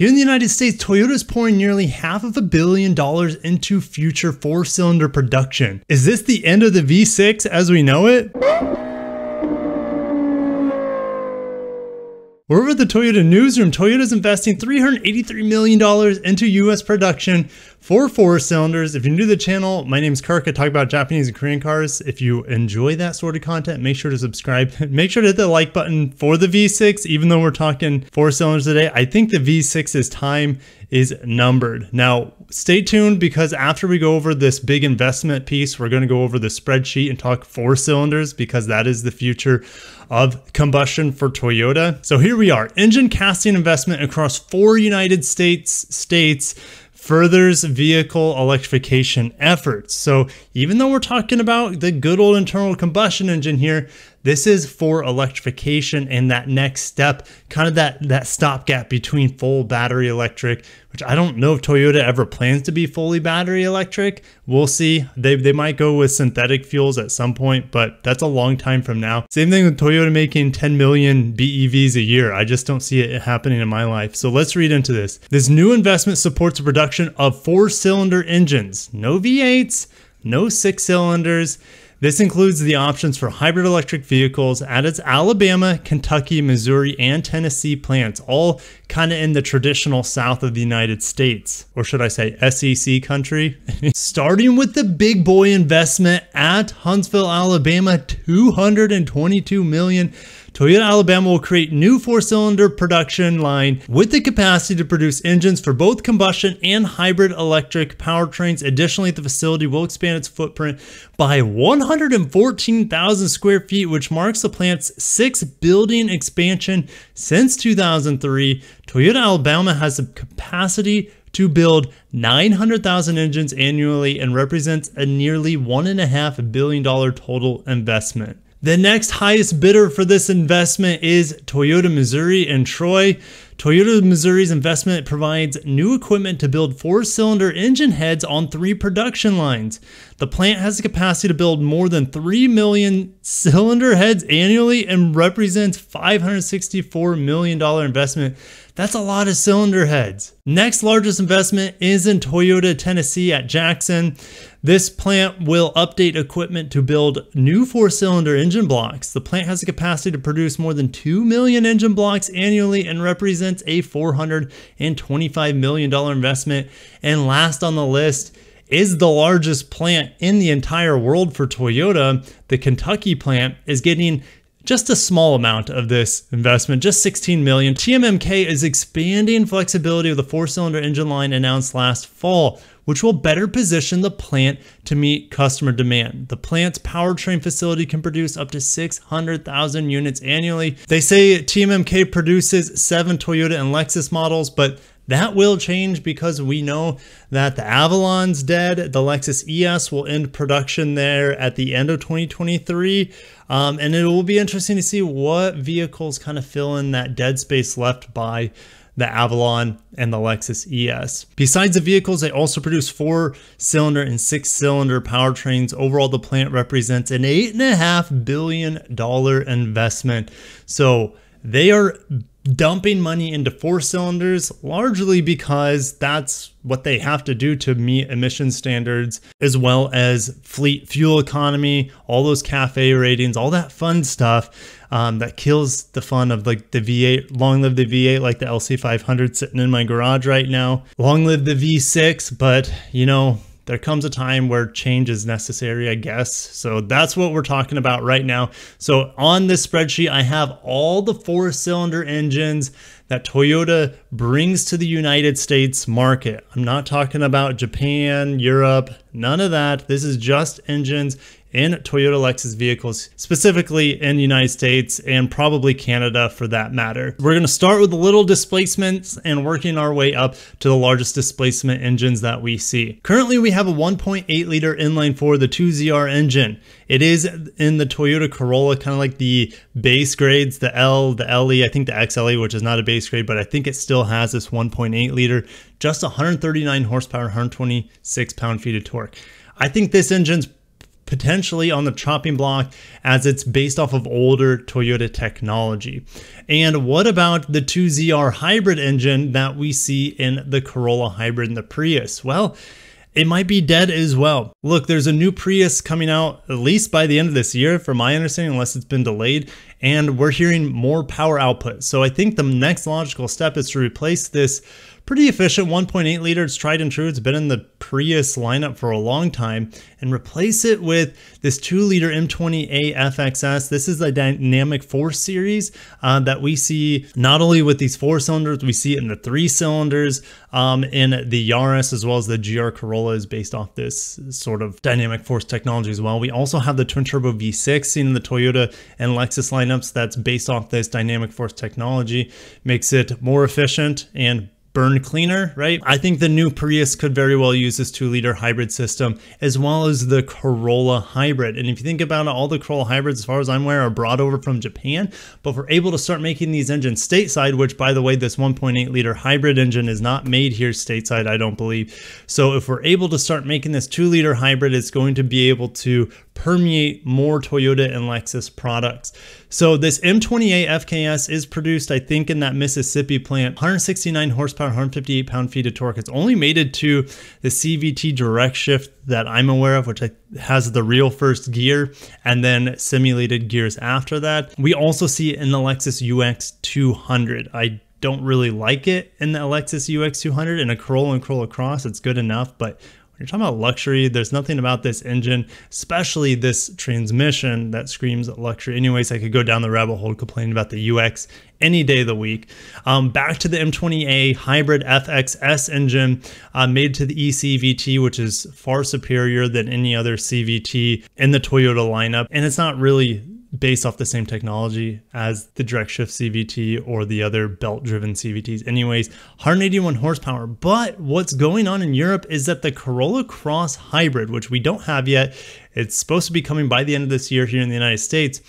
Here in the United States, Toyota is pouring nearly half of a billion dollars into future four-cylinder production. Is this the end of the V6 as we know it? We're over at the Toyota newsroom. Toyota's investing $383 million into US production for four cylinders. If you're new to the channel, my name is Kirk. I talk about Japanese and Korean cars. If you enjoy that sort of content, make sure to subscribe. make sure to hit the like button for the V6, even though we're talking four cylinders today. I think the V6's time is numbered. Now, stay tuned because after we go over this big investment piece, we're going to go over the spreadsheet and talk four cylinders because that is the future of combustion for Toyota. So here we are, engine casting investment across four United States states furthers vehicle electrification efforts. So even though we're talking about the good old internal combustion engine here, this is for electrification and that next step, kind of that, that stopgap between full battery electric, which I don't know if Toyota ever plans to be fully battery electric. We'll see. They, they might go with synthetic fuels at some point, but that's a long time from now. Same thing with Toyota making 10 million BEVs a year. I just don't see it happening in my life. So let's read into this. This new investment supports the production of four cylinder engines, no V8s, no six cylinders. This includes the options for hybrid electric vehicles at its Alabama, Kentucky, Missouri, and Tennessee plants, all kind of in the traditional south of the United States, or should I say SEC country. Starting with the big boy investment at Huntsville, Alabama, 222 million Toyota Alabama will create new four-cylinder production line with the capacity to produce engines for both combustion and hybrid electric powertrains. Additionally, the facility will expand its footprint by 114,000 square feet, which marks the plant's sixth building expansion since 2003. Toyota Alabama has the capacity to build 900,000 engines annually and represents a nearly $1.5 billion total investment. The next highest bidder for this investment is Toyota Missouri and Troy. Toyota Missouri's investment provides new equipment to build four-cylinder engine heads on three production lines. The plant has the capacity to build more than 3 million cylinder heads annually and represents $564 million investment that's a lot of cylinder heads. Next largest investment is in Toyota Tennessee at Jackson. This plant will update equipment to build new four cylinder engine blocks. The plant has the capacity to produce more than 2 million engine blocks annually and represents a $425 million investment. And last on the list, is the largest plant in the entire world for Toyota. The Kentucky plant is getting just a small amount of this investment, just 16 million. TMMK is expanding flexibility of the four-cylinder engine line announced last fall, which will better position the plant to meet customer demand. The plant's powertrain facility can produce up to 600,000 units annually. They say TMMK produces seven Toyota and Lexus models, but that will change because we know that the Avalon's dead. The Lexus ES will end production there at the end of 2023. Um, and it will be interesting to see what vehicles kind of fill in that dead space left by the Avalon and the Lexus ES. Besides the vehicles, they also produce four cylinder and six cylinder powertrains. Overall, the plant represents an $8.5 billion investment. So they are dumping money into four cylinders largely because that's what they have to do to meet emission standards as well as fleet fuel economy all those cafe ratings all that fun stuff um, that kills the fun of like the v8 long live the v8 like the lc500 sitting in my garage right now. Long live the v6 but you know there comes a time where change is necessary, I guess. So that's what we're talking about right now. So on this spreadsheet, I have all the four cylinder engines that Toyota brings to the United States market. I'm not talking about Japan, Europe, none of that. This is just engines in Toyota Lexus vehicles, specifically in the United States and probably Canada for that matter. We're going to start with the little displacements and working our way up to the largest displacement engines that we see. Currently, we have a 1.8 liter inline four, the 2ZR engine. It is in the Toyota Corolla, kind of like the base grades, the L, the LE, I think the XLE, which is not a base grade, but I think it still has this 1.8 liter, just 139 horsepower, 126 pound feet of torque. I think this engine's potentially on the chopping block as it's based off of older Toyota technology. And what about the 2ZR hybrid engine that we see in the Corolla hybrid and the Prius? Well, it might be dead as well. Look, there's a new Prius coming out at least by the end of this year, from my understanding, unless it's been delayed, and we're hearing more power output. So I think the next logical step is to replace this pretty efficient 1.8 liter. It's tried and true. It's been in the Prius lineup for a long time and replace it with this 2 liter M20A FXS. This is the Dynamic Force series uh, that we see not only with these four cylinders, we see it in the three cylinders um, in the Yaris as well as the GR Corolla is based off this sort of Dynamic Force technology as well. We also have the twin turbo V6 seen in the Toyota and Lexus lineups that's based off this Dynamic Force technology, makes it more efficient and burn cleaner, right? I think the new Prius could very well use this 2 liter hybrid system as well as the Corolla hybrid. And if you think about it, all the Corolla hybrids, as far as I'm aware, are brought over from Japan. But we're able to start making these engines stateside, which by the way, this 1.8 liter hybrid engine is not made here stateside, I don't believe. So if we're able to start making this 2 liter hybrid, it's going to be able to permeate more Toyota and Lexus products. So this M20A FKS is produced, I think, in that Mississippi plant. 169 horsepower, 158 pound-feet of torque. It's only mated to the CVT direct shift that I'm aware of, which has the real first gear and then simulated gears after that. We also see it in the Lexus UX 200. I don't really like it in the Lexus UX 200. In a Corolla and Corolla Cross, it's good enough, but you're talking about luxury. There's nothing about this engine, especially this transmission that screams luxury. Anyways, I could go down the rabbit hole complaining about the UX any day of the week. Um, back to the M20A hybrid FXS engine uh, made to the ECVT, which is far superior than any other CVT in the Toyota lineup. And it's not really based off the same technology as the direct shift CVT or the other belt driven CVTs. Anyways, 181 horsepower. But what's going on in Europe is that the Corolla Cross Hybrid, which we don't have yet, it's supposed to be coming by the end of this year here in the United States.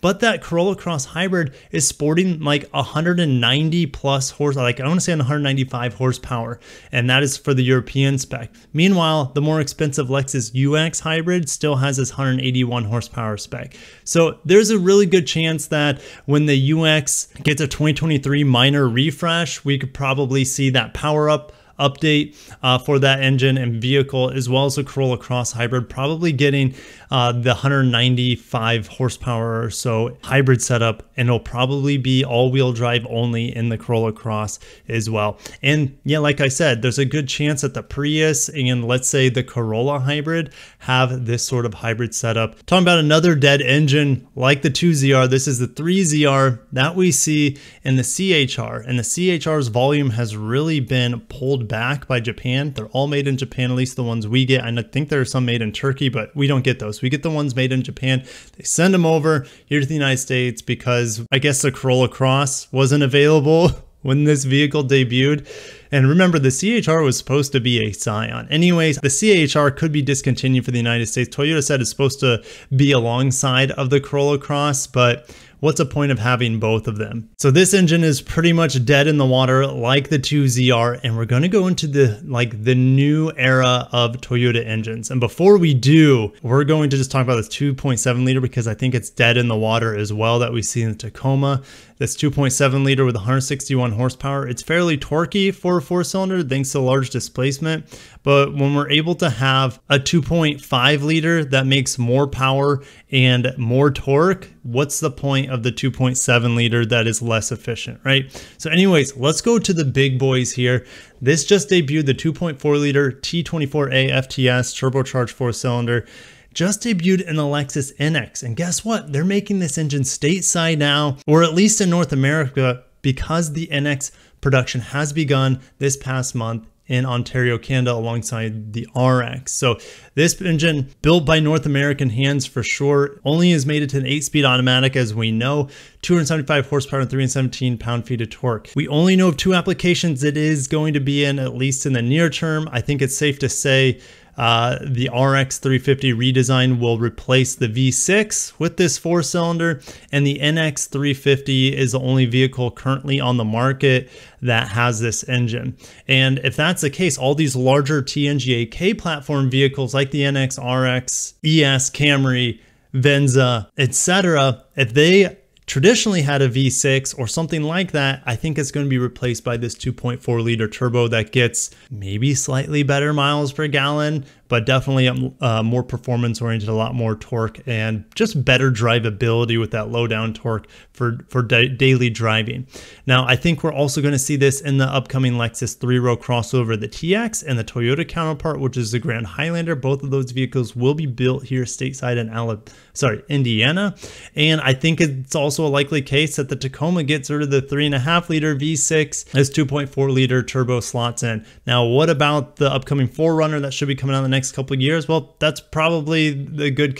But that Corolla Cross Hybrid is sporting like 190 plus horse, like I want to say 195 horsepower, and that is for the European spec. Meanwhile, the more expensive Lexus UX Hybrid still has this 181 horsepower spec. So there's a really good chance that when the UX gets a 2023 minor refresh, we could probably see that power up update uh, for that engine and vehicle, as well as the Corolla Cross Hybrid, probably getting uh, the 195 horsepower or so hybrid setup, and it'll probably be all-wheel drive only in the Corolla Cross as well. And yeah, like I said, there's a good chance that the Prius and let's say the Corolla hybrid have this sort of hybrid setup. Talking about another dead engine like the 2ZR, this is the 3ZR that we see in the CHR, and the CHR's volume has really been pulled back by Japan. They're all made in Japan, at least the ones we get. And I think there are some made in Turkey, but we don't get those. We get the ones made in Japan. They send them over here to the United States because I guess the Corolla Cross wasn't available when this vehicle debuted. And remember, the CHR was supposed to be a Scion. Anyways, the CHR could be discontinued for the United States. Toyota said it's supposed to be alongside of the Corolla Cross, but what's the point of having both of them? So this engine is pretty much dead in the water like the 2ZR and we're going to go into the like the new era of Toyota engines. And before we do, we're going to just talk about this 2.7 liter because I think it's dead in the water as well that we see in the Tacoma. This 2.7 liter with 161 horsepower. It's fairly torquey for a four cylinder thanks to large displacement. But when we're able to have a 2.5 liter that makes more power and more torque, what's the point of the 2.7 liter that is less efficient, right? So anyways, let's go to the big boys here. This just debuted the 2.4 liter T24A FTS turbocharged four cylinder just debuted in the Lexus NX. And guess what? They're making this engine stateside now, or at least in North America, because the NX production has begun this past month in Ontario, Canada, alongside the RX. So this engine, built by North American hands for sure, only has made it to an 8-speed automatic as we know, 275 horsepower and 317 pound-feet of torque. We only know of two applications it is going to be in, at least in the near term. I think it's safe to say Uh, the RX 350 redesign will replace the V6 with this four cylinder, and the NX 350 is the only vehicle currently on the market that has this engine. And if that's the case, all these larger TNGA-K platform vehicles like the NX, RX, ES, Camry, Venza, etc., if they traditionally had a V6 or something like that, I think it's going to be replaced by this 2.4 liter turbo that gets maybe slightly better miles per gallon, but definitely uh, more performance oriented, a lot more torque, and just better drivability with that low down torque for, for da daily driving. Now, I think we're also going to see this in the upcoming Lexus three row crossover, the TX and the Toyota counterpart, which is the Grand Highlander. Both of those vehicles will be built here stateside in Alabama, sorry, Indiana. And I think it's also a likely case that the Tacoma gets rid of the three and a half liter V6 as 2.4 liter turbo slots in. Now, what about the upcoming 4Runner that should be coming out in the next couple of years? Well, that's probably the good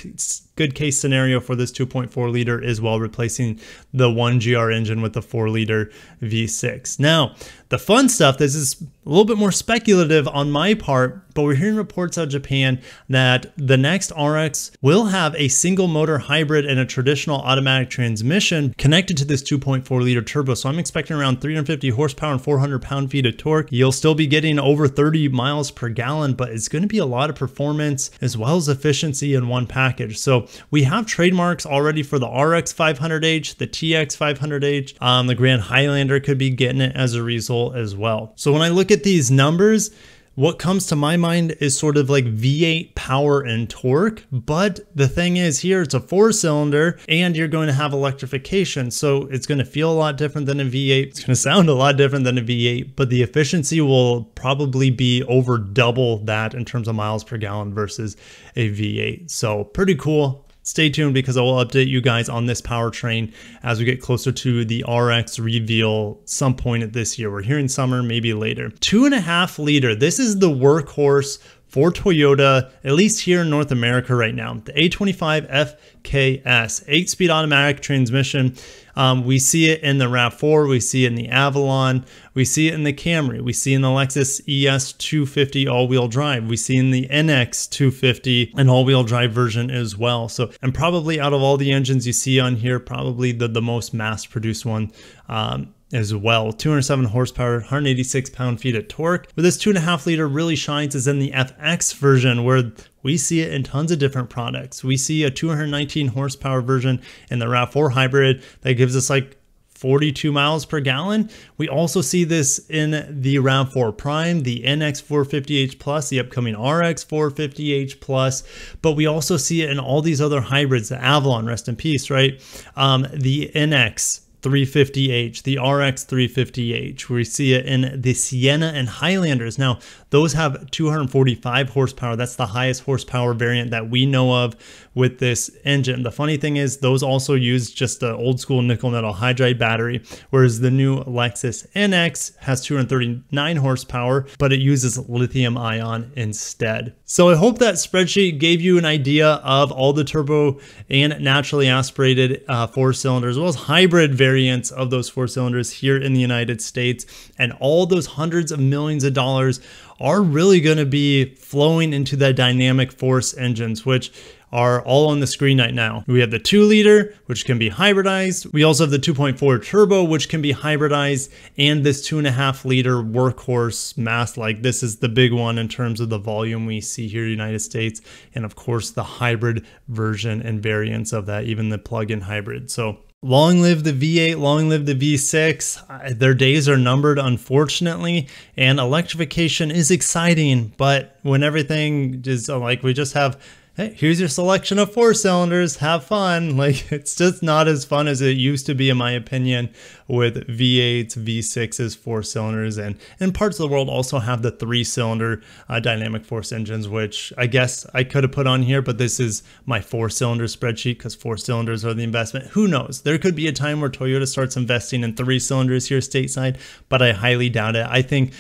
good case scenario for this 2.4 liter is while replacing the 1GR engine with the 4 liter V6. Now, the fun stuff, this is a little bit more speculative on my part, but we're hearing reports out of Japan that the next RX will have a single motor hybrid and a traditional automatic transmission connected to this 2.4 liter turbo. So I'm expecting around 350 horsepower and 400 pound feet of torque. You'll still be getting over 30 miles per gallon, but it's going to be a lot of performance as well as efficiency in one package. So we have trademarks already for the RX 500H, the TX 500H. Um, the Grand Highlander could be getting it as a result as well. So when I look at these numbers, what comes to my mind is sort of like V8 power and torque. But the thing is here, it's a four cylinder and you're going to have electrification. So it's going to feel a lot different than a V8. It's going to sound a lot different than a V8, but the efficiency will probably be over double that in terms of miles per gallon versus a V8. So pretty cool stay tuned because I will update you guys on this powertrain as we get closer to the RX reveal some point this year. We're hearing summer, maybe later. Two and a half liter. This is the workhorse for Toyota, at least here in North America right now. The A25 FKS, eight speed automatic transmission. Um, we see it in the RAV4, we see it in the Avalon, we see it in the Camry, we see in the Lexus ES250 all-wheel drive, we see in the NX250 an all-wheel drive version as well. So, and probably out of all the engines you see on here, probably the, the most mass-produced one um, as well. 207 horsepower, 186 pound feet of torque. Where this two and a half liter really shines is in the FX version where we see it in tons of different products. We see a 219 horsepower version in the RAV4 hybrid that gives us like 42 miles per gallon. We also see this in the RAV4 Prime, the NX 450H Plus, the upcoming RX 450H Plus, but we also see it in all these other hybrids, the Avalon, rest in peace, right? Um, the NX 350H, the RX 350H. We see it in the Sienna and Highlanders. Now, those have 245 horsepower. That's the highest horsepower variant that we know of with this engine. The funny thing is those also use just the old school nickel metal hydride battery, whereas the new Lexus NX has 239 horsepower, but it uses lithium ion instead. So I hope that spreadsheet gave you an idea of all the turbo and naturally aspirated uh, four cylinders, as well as hybrid variants of those four cylinders here in the United States. And all those hundreds of millions of dollars are really going to be flowing into the dynamic force engines, which are all on the screen right now. We have the 2 liter, which can be hybridized. We also have the 2.4 turbo, which can be hybridized, and this 2.5 liter workhorse mass. Like this is the big one in terms of the volume we see here in the United States. And of course, the hybrid version and variants of that, even the plug-in hybrid. So Long live the V8, long live the V6. Uh, their days are numbered, unfortunately, and electrification is exciting, but when everything is uh, like we just have hey, here's your selection of four cylinders, have fun. Like it's just not as fun as it used to be, in my opinion, with V8s, V6s, four cylinders, and and parts of the world also have the three cylinder uh, dynamic force engines, which I guess I could have put on here, but this is my four cylinder spreadsheet because four cylinders are the investment. Who knows? There could be a time where Toyota starts investing in three cylinders here stateside, but I highly doubt it. I think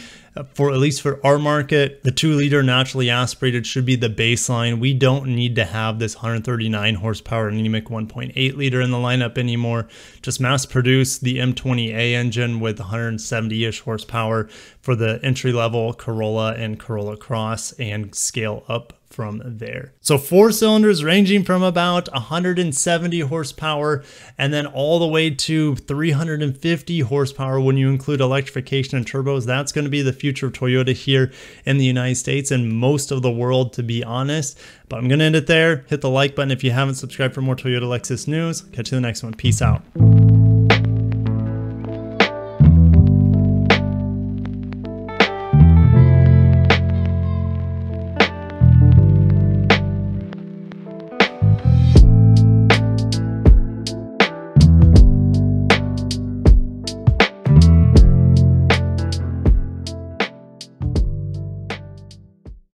for at least for our market, the two liter naturally aspirated should be the baseline. We don't need to have this 139 horsepower anemic 1.8 liter in the lineup anymore. Just mass produce the M20A engine with 170 ish horsepower for the entry level Corolla and Corolla Cross and scale up from there. So four cylinders ranging from about 170 horsepower and then all the way to 350 horsepower when you include electrification and turbos. That's going to be the future of Toyota here in the United States and most of the world to be honest. But I'm going to end it there. Hit the like button if you haven't subscribed for more Toyota Lexus news. Catch you in the next one. Peace out.